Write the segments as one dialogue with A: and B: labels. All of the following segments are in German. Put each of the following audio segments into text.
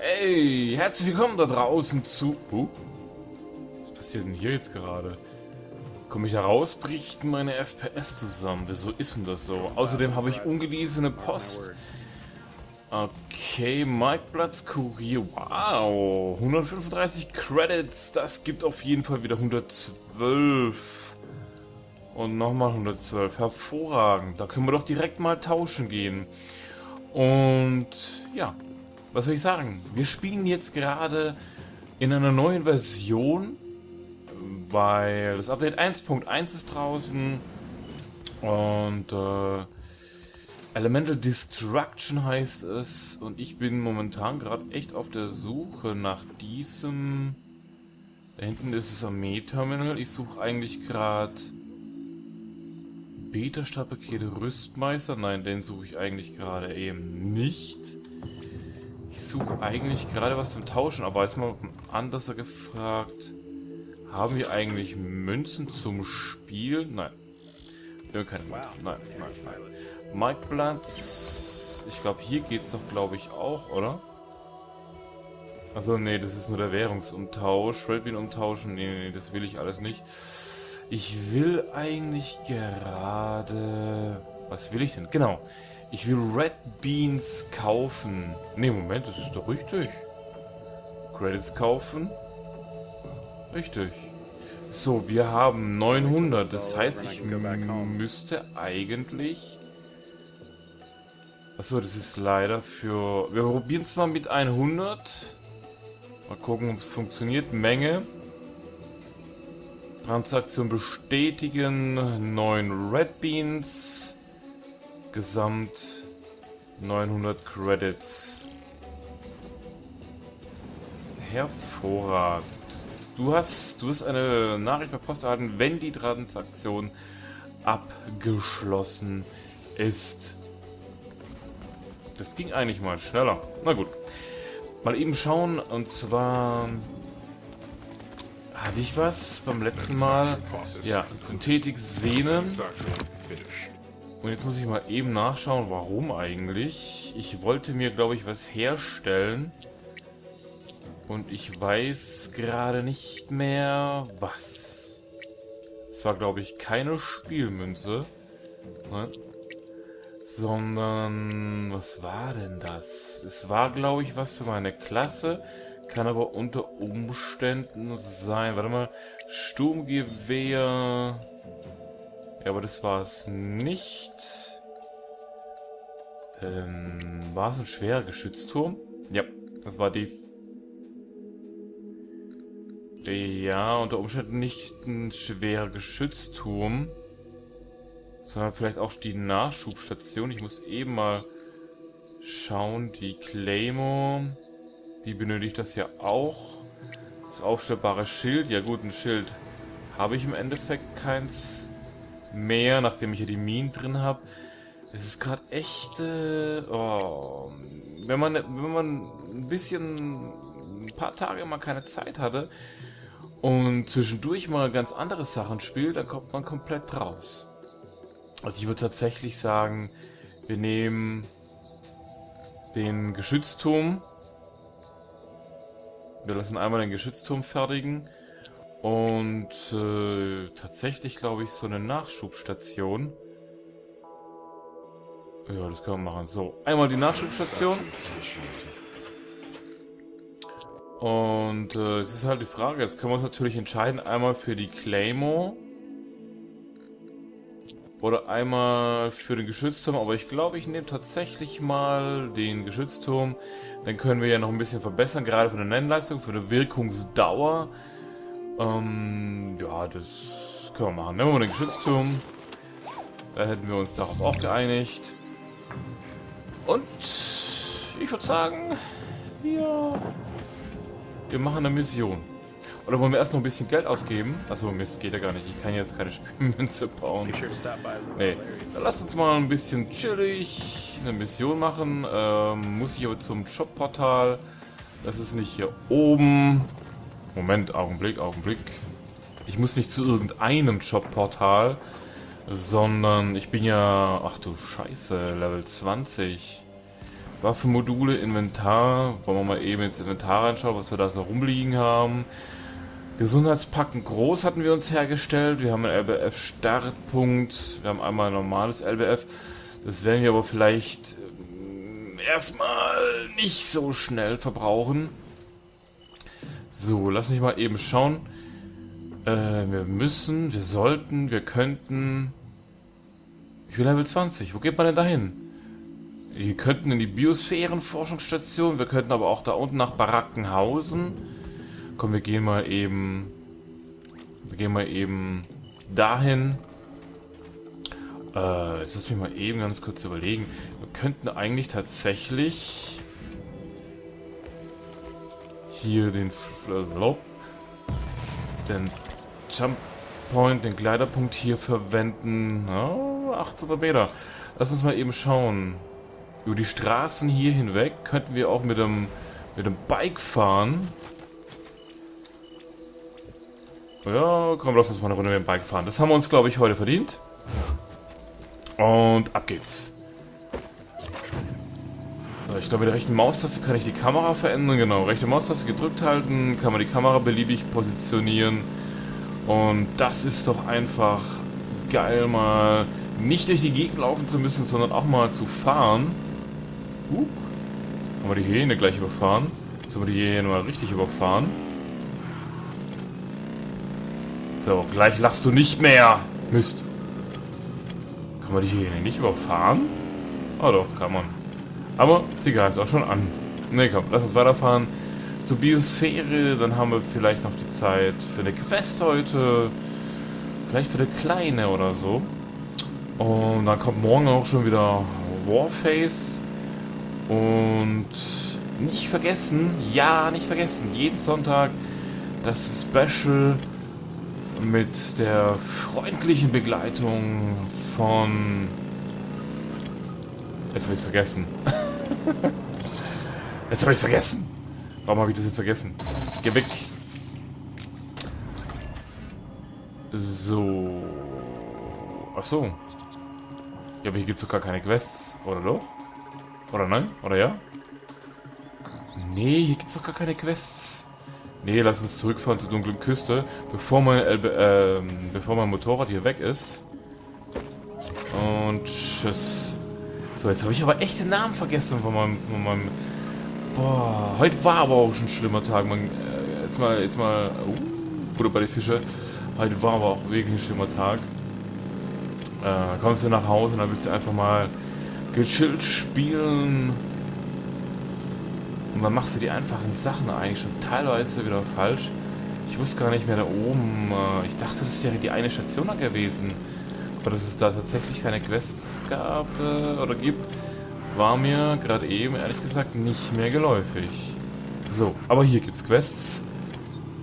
A: Hey, herzlich willkommen da draußen zu... Uh, was passiert denn hier jetzt gerade? Komme ich da raus, bricht meine FPS zusammen. Wieso ist denn das so? Außerdem habe ich ungelesene Post. Okay, Mike Kurier. Wow, 135 Credits. Das gibt auf jeden Fall wieder 112. Und nochmal 112. Hervorragend. Da können wir doch direkt mal tauschen gehen. Und ja, was soll ich sagen? Wir spielen jetzt gerade in einer neuen Version, weil das Update 1.1 ist draußen und äh, Elemental Destruction heißt es und ich bin momentan gerade echt auf der Suche nach diesem. Da hinten ist das Armee-Terminal. Ich suche eigentlich gerade Beta-Startpakete Rüstmeister. Nein, den suche ich eigentlich gerade eben nicht. Ich suche eigentlich gerade was zum Tauschen, aber jetzt mal anders gefragt. Haben wir eigentlich Münzen zum Spielen? Nein. Wir haben keine Münzen. Nein, nein, nein. Mike Platz. Ich glaube, hier geht es doch, glaube ich, auch, oder? Also nee, das ist nur der Währungsumtausch. Redbean umtauschen. Nee, nee, nee, das will ich alles nicht. Ich will eigentlich gerade... Was will ich denn? Genau. Ich will Red Beans kaufen. Ne, Moment, das ist doch richtig. Credits kaufen. Richtig. So, wir haben 900. Das heißt, ich müsste eigentlich... Achso, das ist leider für... Wir probieren es mal mit 100. Mal gucken, ob es funktioniert. Menge. Transaktion bestätigen. 9 Red Beans. Gesamt 900 Credits. Hervorragend. Du hast, du hast eine Nachricht per Post erhalten, wenn die Transaktion abgeschlossen ist. Das ging eigentlich mal schneller. Na gut. Mal eben schauen, und zwar... Hatte ich was beim letzten Mal? Ja, Synthetik-Sehnen. Und jetzt muss ich mal eben nachschauen, warum eigentlich. Ich wollte mir, glaube ich, was herstellen. Und ich weiß gerade nicht mehr, was. Es war, glaube ich, keine Spielmünze. Ne? Sondern, was war denn das? Es war, glaube ich, was für meine Klasse. Kann aber unter Umständen sein. Warte mal. Sturmgewehr... Ja, aber das war es nicht. Ähm, war es ein schwerer Geschützturm? Ja, das war die... Ja, unter Umständen nicht ein schwerer Geschützturm. Sondern vielleicht auch die Nachschubstation. Ich muss eben mal schauen. Die Claymore, die benötigt das ja auch. Das aufstellbare Schild. Ja gut, ein Schild habe ich im Endeffekt keins mehr, nachdem ich hier die Minen drin habe. Es ist gerade echt, äh, oh, wenn man, wenn man ein bisschen, ein paar Tage mal keine Zeit hatte und zwischendurch mal ganz andere Sachen spielt, dann kommt man komplett raus. Also ich würde tatsächlich sagen, wir nehmen den Geschützturm. Wir lassen einmal den Geschützturm fertigen und äh, tatsächlich glaube ich so eine Nachschubstation. Ja, das können wir machen. So, einmal die Nachschubstation. Und äh, es ist halt die Frage, jetzt können wir uns natürlich entscheiden, einmal für die Claymore. Oder einmal für den Geschützturm, aber ich glaube, ich nehme tatsächlich mal den Geschützturm. Dann können wir ja noch ein bisschen verbessern, gerade von der Nennleistung, für die Wirkungsdauer. Ähm, ja, das können wir machen. Nehmen wir mal den Geschützturm. Da hätten wir uns darauf auch geeinigt. Und ich würde sagen, wir, wir machen eine Mission. Oder wollen wir erst noch ein bisschen Geld ausgeben? Achso, Mist, geht ja gar nicht. Ich kann jetzt keine Spielmünze bauen. Nee, dann lasst uns mal ein bisschen chillig eine Mission machen. Ähm, muss ich aber zum Shop-Portal. Das ist nicht hier oben. Moment, Augenblick, Augenblick. Ich muss nicht zu irgendeinem Jobportal, sondern ich bin ja... Ach du Scheiße, Level 20. Waffenmodule, Inventar. Wollen wir mal eben ins Inventar reinschauen, was wir da so rumliegen haben. Gesundheitspacken groß hatten wir uns hergestellt. Wir haben einen LBF-Startpunkt. Wir haben einmal ein normales LBF. Das werden wir aber vielleicht äh, erstmal nicht so schnell verbrauchen. So, lass mich mal eben schauen. Äh, wir müssen, wir sollten, wir könnten... Ich will Level 20. Wo geht man denn dahin? Wir könnten in die Biosphärenforschungsstation. Wir könnten aber auch da unten nach Barackenhausen. Komm, wir gehen mal eben... Wir gehen mal eben dahin. Äh, jetzt lass mich mal eben ganz kurz überlegen. Wir könnten eigentlich tatsächlich hier den den Jump Point, den Kleiderpunkt hier verwenden. Oh, 800 Meter. Lass uns mal eben schauen. Über die Straßen hier hinweg könnten wir auch mit dem, mit dem Bike fahren. Ja, komm, lass uns mal eine Runde mit dem Bike fahren. Das haben wir uns, glaube ich, heute verdient. Und ab geht's. Ich glaube, mit der rechten Maustaste kann ich die Kamera verändern. Genau, rechte Maustaste gedrückt halten, kann man die Kamera beliebig positionieren. Und das ist doch einfach geil, mal nicht durch die Gegend laufen zu müssen, sondern auch mal zu fahren. Uh, haben wir die Hyäne gleich überfahren. Sollen wir die Hyäne mal richtig überfahren? So, gleich lachst du nicht mehr. Mist. Kann man die Hyäne nicht überfahren? Oh doch, kann man. Aber sie greift auch schon an. Ne, komm, lass uns weiterfahren zur Biosphäre. Dann haben wir vielleicht noch die Zeit für eine Quest heute. Vielleicht für eine kleine oder so. Und dann kommt morgen auch schon wieder Warface. Und nicht vergessen, ja, nicht vergessen, jeden Sonntag das Special mit der freundlichen Begleitung von... Jetzt habe ich es vergessen. jetzt habe ich es vergessen. Warum habe ich das jetzt vergessen? Geh weg. So. Ach so. Ja, aber hier gibt es doch gar keine Quests. Oder doch? Oder nein? Oder ja? Nee, hier gibt es doch gar keine Quests. Nee, lass uns zurückfahren zur dunklen Küste, bevor mein, äh, bevor mein Motorrad hier weg ist. Und tschüss. So, jetzt habe ich aber echt den Namen vergessen von meinem, von meinem... Boah, heute war aber auch schon ein schlimmer Tag. Man, äh, jetzt mal, jetzt mal... Uh, Butter bei den Fische. Heute war aber auch wirklich ein schlimmer Tag. Äh, kommst du nach Hause und dann willst du einfach mal gechillt spielen. Und dann machst du die einfachen Sachen eigentlich schon teilweise wieder falsch. Ich wusste gar nicht mehr da oben. Äh, ich dachte, das wäre die eine Station da gewesen. Aber dass es da tatsächlich keine Quests gab äh, oder gibt, war mir gerade eben ehrlich gesagt nicht mehr geläufig. So, aber hier gibt es Quests.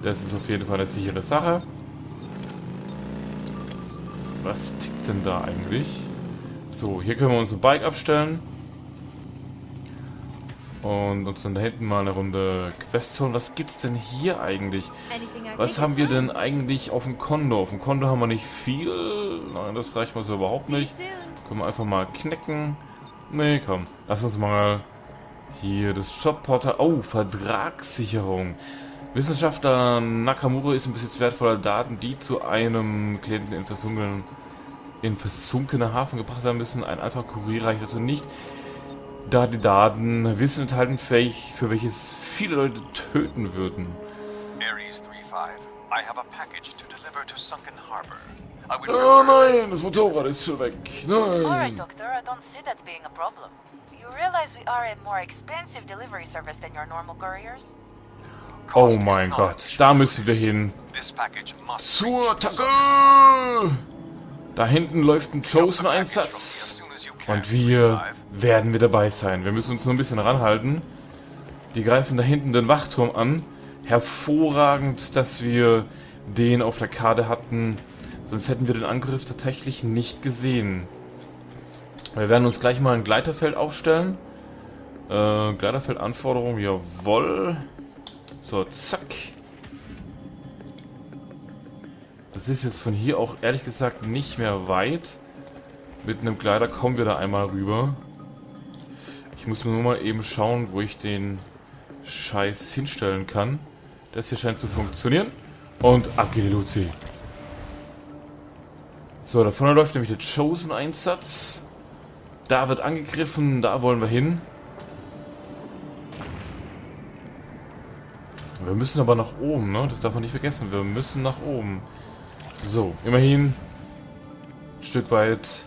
A: Das ist auf jeden Fall eine sichere Sache. Was tickt denn da eigentlich? So, hier können wir unser Bike abstellen. Und uns dann da hinten mal eine Runde Quests holen. Was gibt's denn hier eigentlich? Was haben wir denn eigentlich auf dem Konto? Auf dem Konto haben wir nicht viel. Nein, das reicht mal so überhaupt nicht. Können wir einfach mal knicken. Nee, komm. Lass uns mal hier das Jobportal. Oh, Vertragssicherung. Wissenschaftler Nakamura ist ein bisschen wertvoller Daten, die zu einem Klienten in versunkenen in versunkene Hafen gebracht werden müssen. Ein einfacher Kurier reicht dazu nicht da die Daten Wissen enthalten, fähig, für welches viele Leute töten würden. Ares 3-5, I have a package to deliver to Sunken Harbor. Oh nein, das Motorrad ist schon weg. Nein. Alright, Doctor, I don't see that being a problem. You realize we are a more expensive delivery service than your normal couriers? Oh mein Gott, da müssen wir hin. Zur Attacke! Da hinten läuft ein Chosen-Einsatz. Und wir werden wir dabei sein. Wir müssen uns nur ein bisschen ranhalten. Die greifen da hinten den Wachturm an. Hervorragend, dass wir den auf der Karte hatten. Sonst hätten wir den Angriff tatsächlich nicht gesehen. Wir werden uns gleich mal ein Gleiterfeld aufstellen. Äh, Gleiterfeldanforderung, jawoll. So, zack. Das ist jetzt von hier auch ehrlich gesagt nicht mehr weit. Mit einem Gleiter kommen wir da einmal rüber. Ich muss nur mal eben schauen, wo ich den Scheiß hinstellen kann. Das hier scheint zu funktionieren. Und ab geht die Luzi. So, da vorne läuft nämlich der Chosen-Einsatz. Da wird angegriffen, da wollen wir hin. Wir müssen aber nach oben, ne? Das darf man nicht vergessen. Wir müssen nach oben. So, immerhin ein Stück weit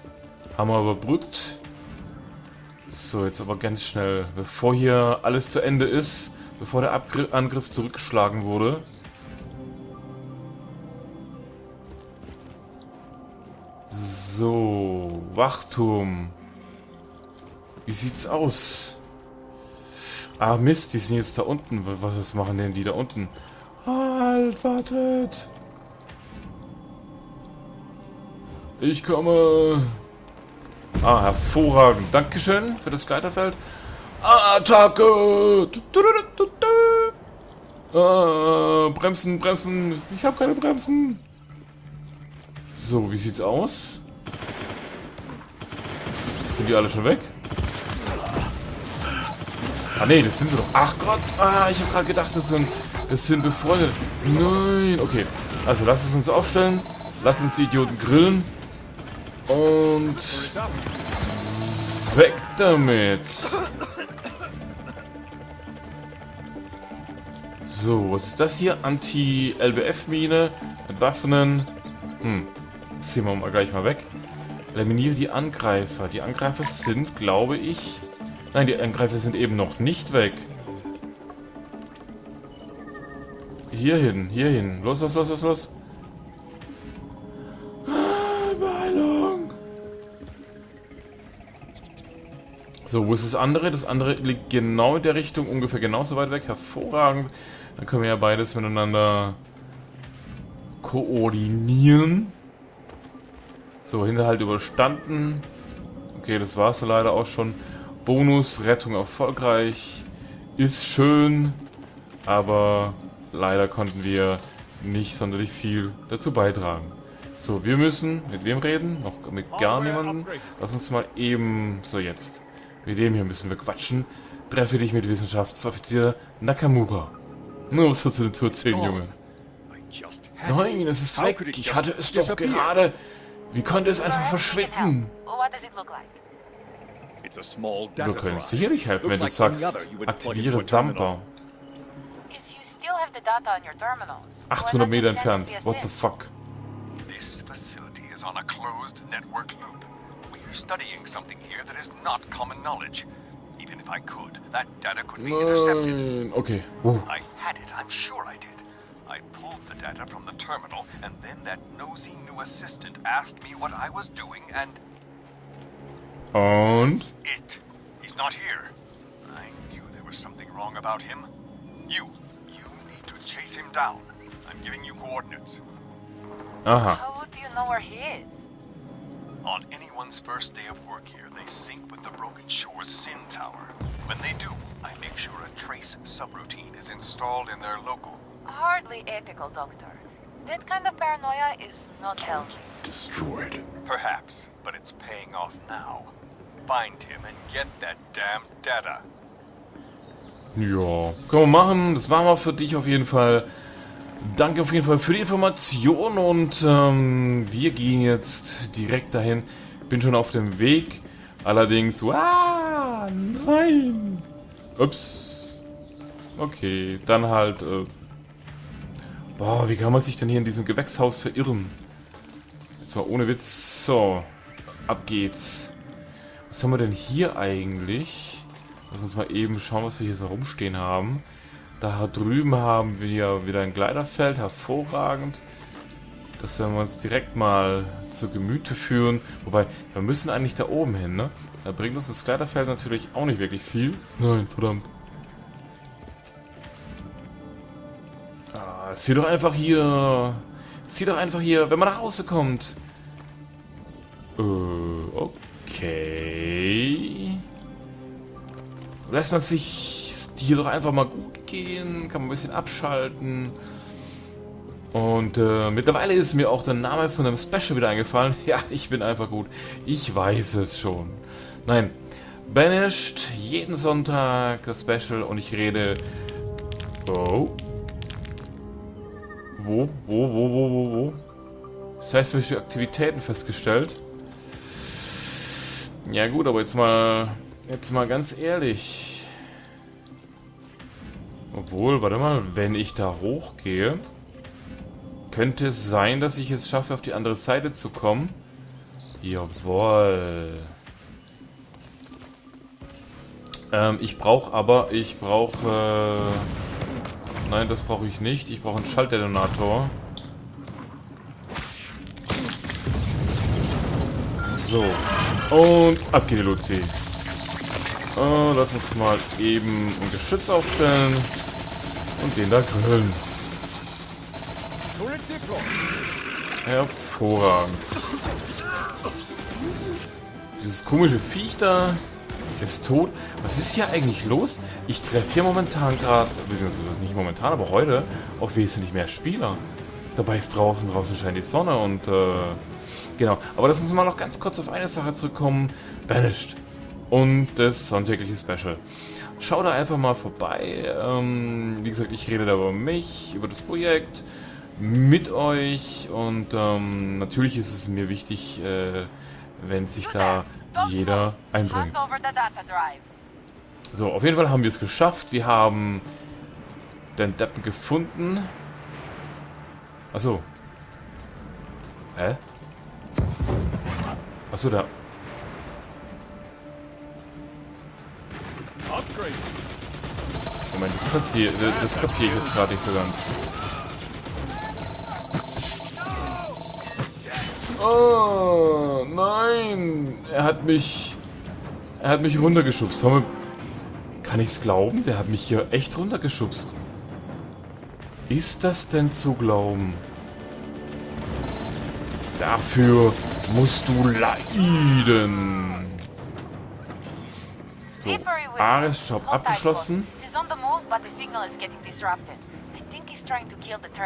A: haben wir überbrückt. So, jetzt aber ganz schnell, bevor hier alles zu Ende ist, bevor der Abgr Angriff zurückgeschlagen wurde. So, Wachturm. Wie sieht's aus? Ah, Mist, die sind jetzt da unten. Was machen denn die da unten? Halt, wartet! Ich komme. Ah, hervorragend. Dankeschön für das Gleiterfeld. Attacke! Ah, bremsen, bremsen. Ich habe keine Bremsen. So, wie sieht's aus? Sind die alle schon weg? Ah nee, das sind sie doch. Ach Gott, ah, ich habe gerade gedacht, das sind, das sind befreundet. Nein, okay. Also lass es uns aufstellen. Lass uns die Idioten grillen. Und weg damit. So, was ist das hier? Anti-LBF-Mine. Entwaffnen. Hm. Ziehen wir mal gleich mal weg. Eliminiere die Angreifer. Die Angreifer sind, glaube ich, Nein, die Angreifer sind eben noch nicht weg. Hier hin, hier hin. Los, los, los, los, los. So, wo ist das andere? Das andere liegt genau in der Richtung, ungefähr genauso weit weg. Hervorragend. Dann können wir ja beides miteinander koordinieren. So, Hinterhalt überstanden. Okay, das war es leider auch schon. Bonus, Rettung erfolgreich. Ist schön, aber leider konnten wir nicht sonderlich viel dazu beitragen. So, wir müssen mit wem reden? Noch mit gar niemandem. Lass uns mal eben... So, jetzt. Mit dem hier müssen wir quatschen. Treffe dich mit Wissenschaftsoffizier Nakamura. Nur was hast du denn zu erzählen, Junge? Nein, es ist weg. Ich hatte es doch gerade. Wie konnte es einfach verschwinden? Du könntest sicherlich helfen, wenn du sagst, aktiviere Dumper. 800 Meter entfernt. What the fuck? This facility is on a closed network loop. We are studying something here that is not common knowledge. Even if I could, that data could be intercepted. Okay. I had it. I'm sure I did. I pulled the data from the terminal, and then that nosy new assistant asked me what I was doing, and Und? It. He's not here. I knew there was something wrong about him. You, you need to chase him down. I'm giving you coordinates. Uh-huh. How do you know where he is? On anyone's first day of work here, they sync with the Broken Shores SIN tower. When they do, I make sure a trace subroutine is installed in their local. Hardly ethical, Doctor. That kind of paranoia is not healthy. Destroyed. Perhaps, but it's paying off now. find him and get that damn data. Ja, können wir machen. Das machen wir für dich auf jeden Fall. Danke auf jeden Fall für die Information und ähm, wir gehen jetzt direkt dahin. Bin schon auf dem Weg. Allerdings, ah, nein. Ups. Okay, dann halt, äh, boah, wie kann man sich denn hier in diesem Gewächshaus verirren? Jetzt mal ohne Witz. So, ab geht's. Was haben wir denn hier eigentlich? Lass uns mal eben schauen, was wir hier so rumstehen haben. Da drüben haben wir wieder ein Gleiterfeld, hervorragend. Das werden wir uns direkt mal zu Gemüte führen. Wobei, wir müssen eigentlich da oben hin, ne? Da bringt uns das Gleiterfeld natürlich auch nicht wirklich viel. Nein, verdammt. Ah, zieh doch einfach hier. Zieh doch einfach hier, wenn man nach Hause kommt. Äh, okay. Okay. Lässt man sich hier doch einfach mal gut gehen, kann man ein bisschen abschalten. Und äh, mittlerweile ist mir auch der Name von einem Special wieder eingefallen. Ja, ich bin einfach gut. Ich weiß es schon. Nein, Banished, jeden Sonntag das Special und ich rede... Oh. Wo? Wo, wo, wo, wo, wo? Seismische Aktivitäten festgestellt. Ja gut, aber jetzt mal... Jetzt mal ganz ehrlich. Obwohl, warte mal, wenn ich da hochgehe, könnte es sein, dass ich es schaffe, auf die andere Seite zu kommen. Jawohl. Ähm, ich brauche aber, ich brauche... Äh, nein, das brauche ich nicht. Ich brauche einen Schaltdetonator. So. Und ab geht die Luzi. Oh, lass uns mal eben ein Geschütz aufstellen. Und den da grillen. Hervorragend. Dieses komische Viech da ist tot. Was ist hier eigentlich los? Ich treffe hier momentan gerade, nicht momentan, aber heute, auf wesentlich mehr Spieler. Dabei ist draußen, draußen scheint die Sonne und, äh, genau. Aber lass uns mal noch ganz kurz auf eine Sache zurückkommen. Banished. Und das sonntägliche Special. Schau da einfach mal vorbei. Ähm, wie gesagt, ich rede da über mich, über das Projekt, mit euch und ähm, natürlich ist es mir wichtig, äh, wenn sich da jeder einbringt. So, auf jeden Fall haben wir es geschafft. Wir haben den Deppen gefunden. Achso. Hä? Achso, da. Moment, das passiert. Das kapiere ich jetzt gerade nicht so ganz. Oh, nein. Er hat mich... Er hat mich runtergeschubst. Kann ich es glauben? Der hat mich hier echt runtergeschubst. Ist das denn zu glauben? Dafür musst du leiden. So, Ares Job abgeschlossen.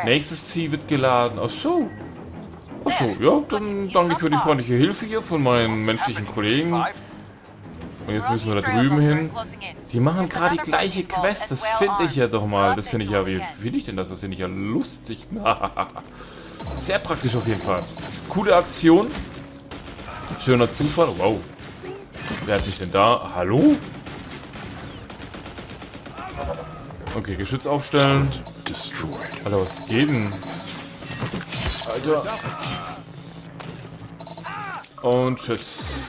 A: Nächstes Ziel wird geladen. Ach so. Achso, ja, dann danke ich für die freundliche Hilfe hier von meinen menschlichen Kollegen. Und jetzt müssen wir da drüben hin. Die machen gerade die gleiche Quest. Das finde ich ja doch mal. Das finde ich ja, wie finde ich denn das? Das finde ich ja lustig. Sehr praktisch auf jeden Fall. Coole Aktion. Schöner Zufall. Wow. Wer hat mich denn da? Hallo? Okay, Geschütz aufstellen. Alter, was geht denn? Alter. Und tschüss.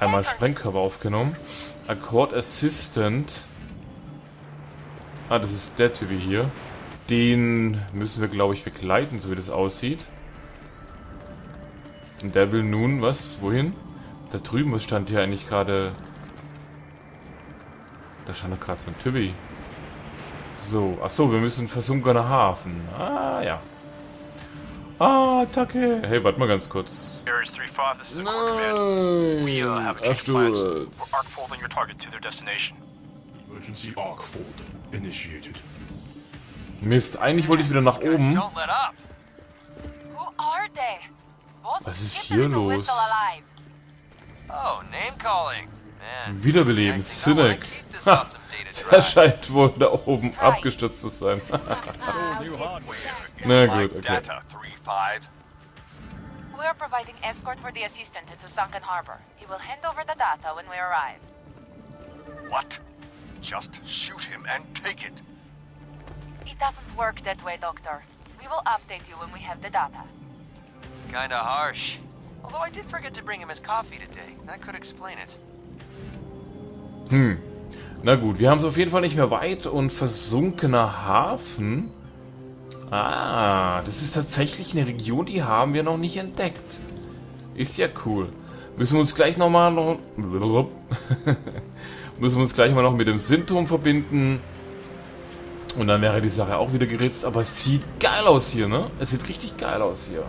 A: Einmal Sprengkörper aufgenommen. Accord Assistant. Ah, das ist der Typ hier. Den müssen wir, glaube ich, begleiten, so wie das aussieht. Und der will nun, was? Wohin? Da drüben, was stand hier eigentlich gerade? Da stand doch gerade so ein Tübi. So, achso, wir müssen versunkener Hafen. Ah, ja. Ah, Attacke. Hey, warte mal ganz kurz. Ares 3-5, this is a core command. We uh, have a change plans. We're arc folding your target to their destination. Emergency arc fold initiated. Mist, eigentlich wollte ich wieder nach oben. Was ist hier los? Oh, Wiederbeleben, Cynic. Der scheint wohl da oben abgestürzt zu sein. Na gut, okay. We are providing escort for the assistant into Sunken Harbor. He will hand over the data when we arrive. What? Just shoot him and take it. It doesn't work that way, Doctor. We will update you when we have the data. Kinda harsh. Although I did forget to bring him his coffee today. That could explain it. Hm. Na gut, wir haben es auf jeden Fall nicht mehr weit und versunkener Hafen. Ah, das ist tatsächlich eine Region, die haben wir noch nicht entdeckt. Ist ja cool. Müssen wir uns gleich nochmal noch... müssen wir uns gleich mal noch mit dem Symptom verbinden. Und dann wäre die Sache auch wieder geritzt. Aber es sieht geil aus hier, ne? Es sieht richtig geil aus hier.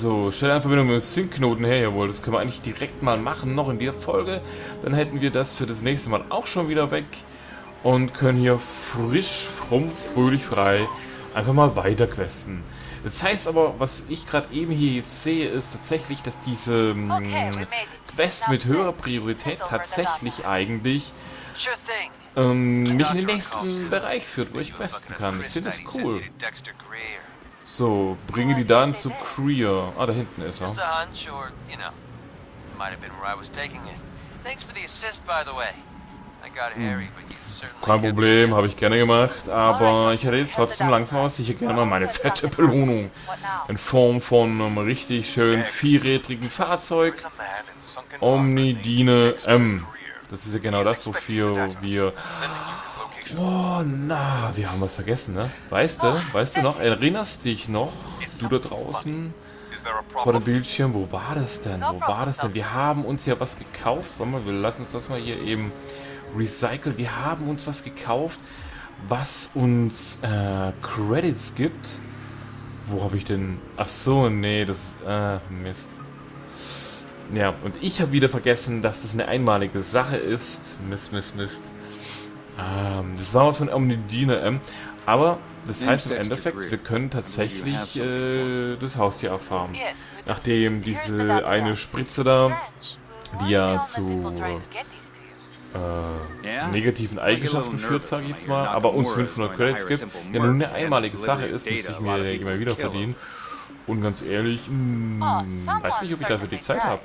A: So, stell eine Verbindung mit dem Sync-Knoten her, jawohl. Das können wir eigentlich direkt mal machen, noch in der Folge. Dann hätten wir das für das nächste Mal auch schon wieder weg. Und können hier frisch, fromm, fröhlich, frei einfach mal weiter questen. Das heißt aber, was ich gerade eben hier jetzt sehe, ist tatsächlich, dass diese ähm, Quest mit höherer Priorität tatsächlich eigentlich ähm, mich in den nächsten Bereich führt, wo ich questen kann. Ich finde das cool. So, bringe die Daten zu Creer. Ah, da hinten ist er. Hm. Kein Problem, habe ich gerne gemacht, aber ich hätte jetzt trotzdem langsam aber sicher gerne mal meine fette Belohnung. In Form von einem richtig schön vierrädrigen Fahrzeug. Omnidine M. Das ist ja genau das, wofür wir... Oh, na, wir haben was vergessen, ne? Weißt du, weißt du noch, erinnerst dich noch, du da draußen vor dem Bildschirm, wo war das denn? Wo war das denn? Wir haben uns ja was gekauft. Warte mal, wir lassen uns das mal hier eben recyceln. Wir haben uns was gekauft, was uns äh, Credits gibt. Wo habe ich denn... Ach so, nee, das... Äh, Mist. Ja, und ich habe wieder vergessen, dass das eine einmalige Sache ist. Mist, Mist, Mist. Ähm, das war was von Omnidine M. Aber das heißt im Endeffekt, wir können tatsächlich äh, das Haustier erfahren. Nachdem diese eine Spritze da, die ja zu äh, negativen Eigenschaften führt, sage ich jetzt mal, aber uns 500 Credits gibt, ja nur eine einmalige Sache ist, müsste ich mir immer wieder verdienen. Und ganz ehrlich, mh, hm, weiß nicht, ob ich dafür die Zeit habe.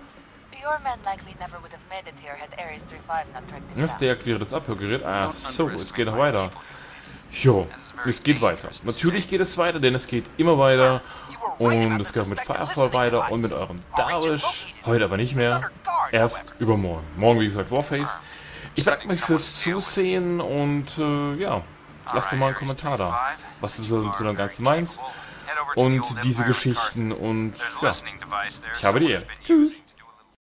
A: Das deaktiviert das Abhörgerät. Ah, so, es geht noch weiter. Jo, es geht weiter. Natürlich geht es weiter, denn es geht immer weiter. Und es geht mit Firefall weiter und mit eurem Darish. Heute aber nicht mehr. Erst übermorgen. Morgen, wie gesagt, Warface. Ich bedanke mich fürs Zusehen und äh, ja, lasst doch mal einen Kommentar da. Was du so zu dem Ganzen meinst. Und diese Geschichten und ja, ich habe die Ehre. Tschüss.